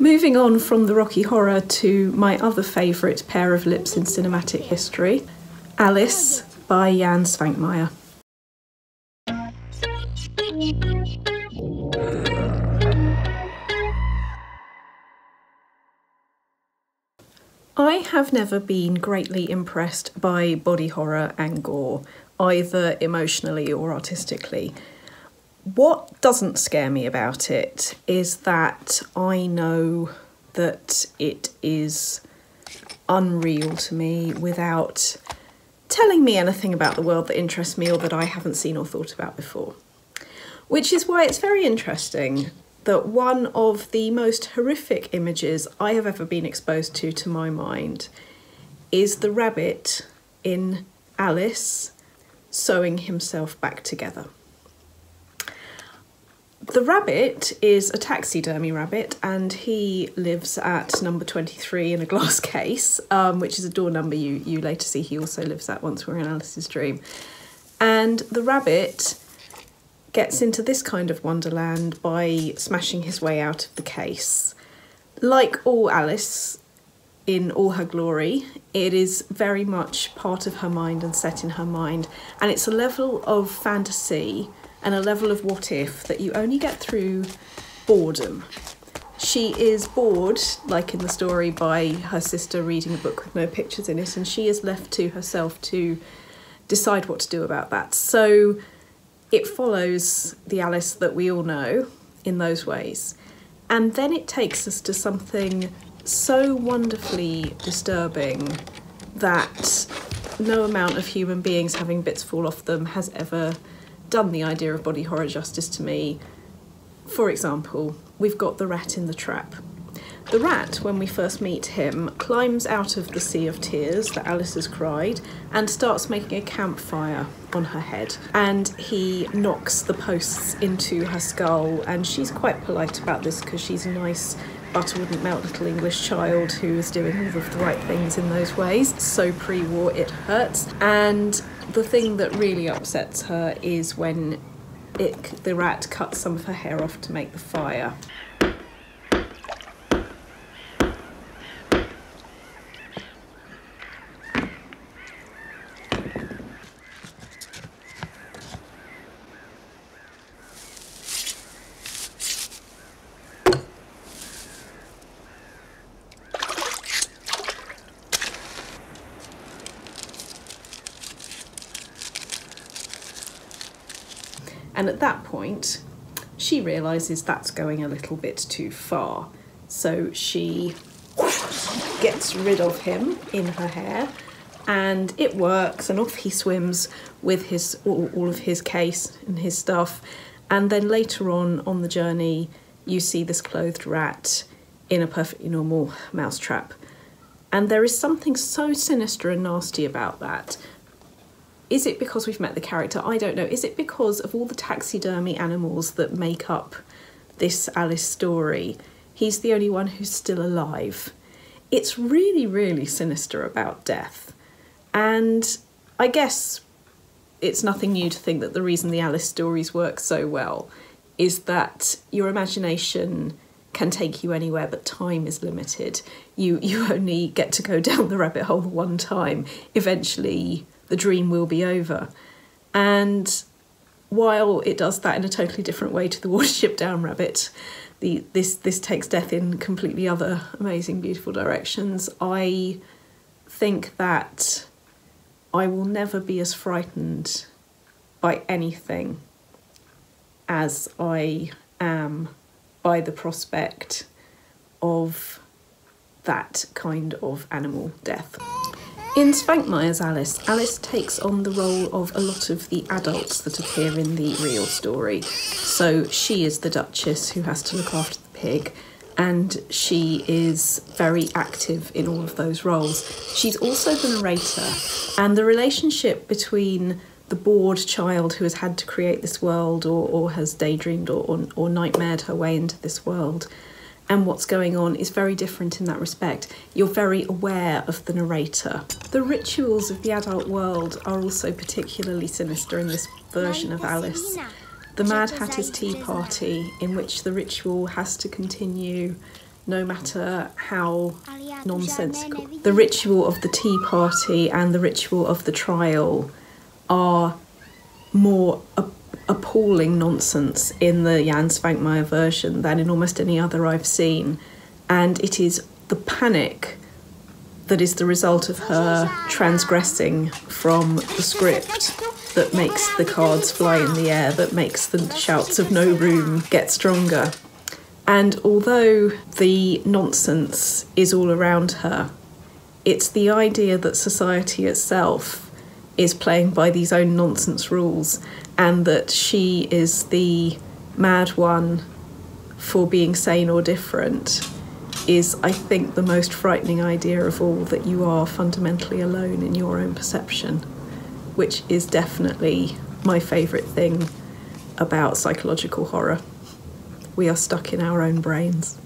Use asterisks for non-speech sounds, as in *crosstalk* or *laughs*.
Moving on from the Rocky Horror to my other favourite pair of lips in cinematic history Alice by Jan Švankmajer. I have never been greatly impressed by body horror and gore, either emotionally or artistically. What doesn't scare me about it is that I know that it is unreal to me without telling me anything about the world that interests me or that I haven't seen or thought about before. Which is why it's very interesting that one of the most horrific images I have ever been exposed to, to my mind, is the rabbit in Alice sewing himself back together. The rabbit is a taxidermy rabbit and he lives at number 23 in a glass *laughs* case, um, which is a door number you, you later see he also lives at once we're in Alice's dream. And the rabbit gets into this kind of wonderland by smashing his way out of the case. Like all Alice in all her glory, it is very much part of her mind and set in her mind, and it's a level of fantasy and a level of what if that you only get through boredom. She is bored, like in the story, by her sister reading a book with no pictures in it, and she is left to herself to decide what to do about that. So it follows the Alice that we all know in those ways. And then it takes us to something so wonderfully disturbing that no amount of human beings having bits fall off them has ever done the idea of body horror justice to me. For example, we've got the rat in the trap. The rat, when we first meet him, climbs out of the sea of tears that Alice has cried and starts making a campfire on her head. And he knocks the posts into her skull, and she's quite polite about this because she's a nice butter wouldn't melt little English child who is doing all of the right things in those ways. So pre war, it hurts. And the thing that really upsets her is when it, the rat cuts some of her hair off to make the fire. And at that point, she realises that's going a little bit too far. So she gets rid of him in her hair and it works and off he swims with his all, all of his case and his stuff. And then later on on the journey you see this clothed rat in a perfectly normal mousetrap. And there is something so sinister and nasty about that is it because we've met the character? I don't know. Is it because of all the taxidermy animals that make up this Alice story? He's the only one who's still alive. It's really, really sinister about death. And I guess it's nothing new to think that the reason the Alice stories work so well is that your imagination can take you anywhere, but time is limited. You you only get to go *laughs* down the rabbit hole one time. Eventually, the dream will be over. And while it does that in a totally different way to the *laughs* Watership Down Rabbit, the this this takes death in completely other amazing, beautiful directions. I think that I will never be as frightened by anything as I am by the prospect of that kind of animal death. In Švankmajer's Alice, Alice takes on the role of a lot of the adults that appear in the real story. So she is the Duchess who has to look after the pig, and she is very active in all of those roles. She's also the narrator, and the relationship between the bored child who has had to create this world or, or has daydreamed or, or, or nightmared her way into this world and what's going on is very different in that respect. You're very aware of the narrator. The rituals of the adult world are also particularly sinister in this version of Alice. The Mad Hatter's Tea Party, in which the ritual has to continue no matter how nonsensical. The ritual of the tea party and the ritual of the trial are more appalling nonsense in the Jan Švankmajer version than in almost any other I've seen. And it is the panic that is the result of her transgressing from the script that makes the cards fly in the air, that makes the shouts of no room get stronger. And although the nonsense is all around her, it's the idea that society itself is playing by these own nonsense rules and that she is the mad one for being sane or different is, I think, the most frightening idea of all that you are fundamentally alone in your own perception, which is definitely my favourite thing about psychological horror we are stuck in our own brains.